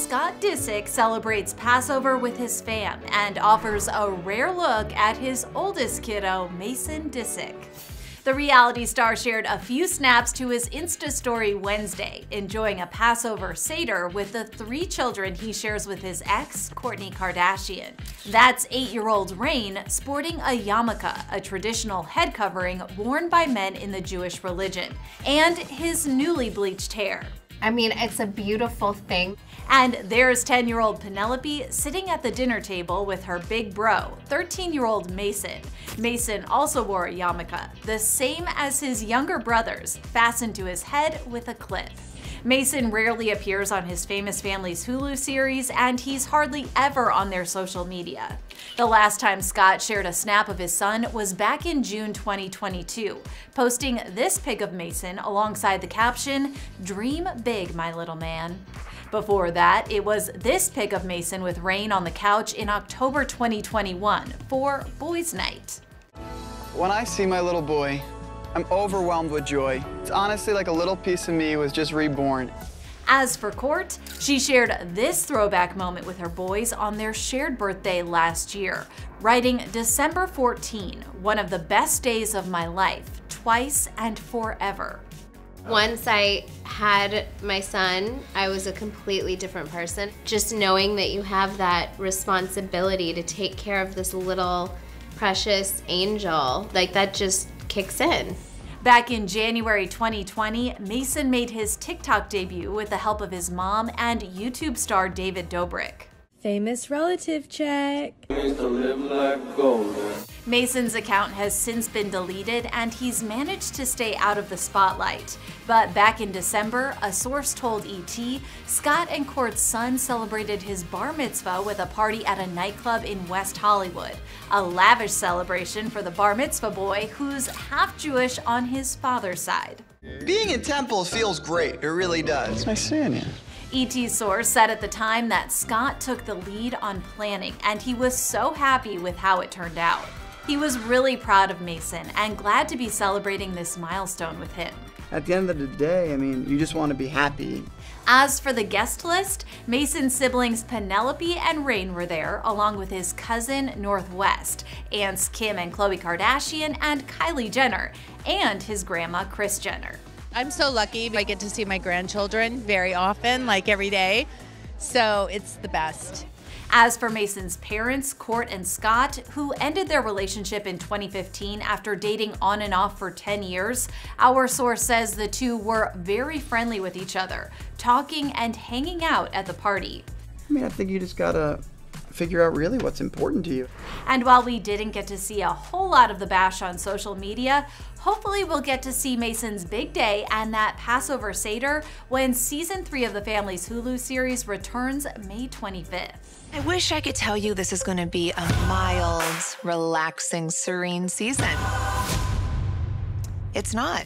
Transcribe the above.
Scott Disick celebrates Passover with his fam and offers a rare look at his oldest kiddo, Mason Disick. The reality star shared a few snaps to his Insta story Wednesday, enjoying a Passover Seder with the three children he shares with his ex, Kourtney Kardashian. That's eight year old Reign sporting a yarmulke, a traditional head covering worn by men in the Jewish religion, and his newly bleached hair. I mean, it's a beautiful thing. And there's 10 year old Penelope sitting at the dinner table with her big bro, 13 year old Mason. Mason also wore a yarmulke, the same as his younger brothers, fastened to his head with a clip. Mason rarely appears on his famous family's Hulu series, and he's hardly ever on their social media. The last time Scott shared a snap of his son was back in June 2022, posting this pic of Mason alongside the caption, Dream big, my little man. Before that, it was this pic of Mason with Reign on the couch in October 2021 for Boys Night. When I see my little boy, I'm overwhelmed with joy. It's honestly like a little piece of me was just reborn. As for Court, she shared this throwback moment with her boys on their shared birthday last year, writing December 14, one of the best days of my life, twice and forever. Once I had my son, I was a completely different person. Just knowing that you have that responsibility to take care of this little precious angel, like that just kicks in. Back in January 2020, Mason made his TikTok debut with the help of his mom and YouTube star David Dobrik. Famous relative check. Mason's account has since been deleted and he's managed to stay out of the spotlight. But back in December, a source told ET, Scott and Court's son celebrated his bar mitzvah with a party at a nightclub in West Hollywood. A lavish celebration for the bar mitzvah boy who's half Jewish on his father's side. Being in Temple feels great, it really does. It's nice seeing you. ET source said at the time that Scott took the lead on planning and he was so happy with how it turned out. He was really proud of Mason and glad to be celebrating this milestone with him. At the end of the day, I mean, you just want to be happy. As for the guest list, Mason's siblings Penelope and Reign were there, along with his cousin North West, aunts Kim and Khloe Kardashian, and Kylie Jenner, and his grandma Kris Jenner. I'm so lucky. I get to see my grandchildren very often, like every day. So it's the best. As for Mason's parents, Court and Scott, who ended their relationship in 2015 after dating on and off for 10 years, our source says the two were very friendly with each other, talking and hanging out at the party. I mean, I think you just gotta figure out really what's important to you. And while we didn't get to see a whole lot of the bash on social media, hopefully we'll get to see Mason's big day and that Passover Seder when season three of the family's Hulu series returns May 25th. I wish I could tell you this is going to be a mild, relaxing, serene season. It's not.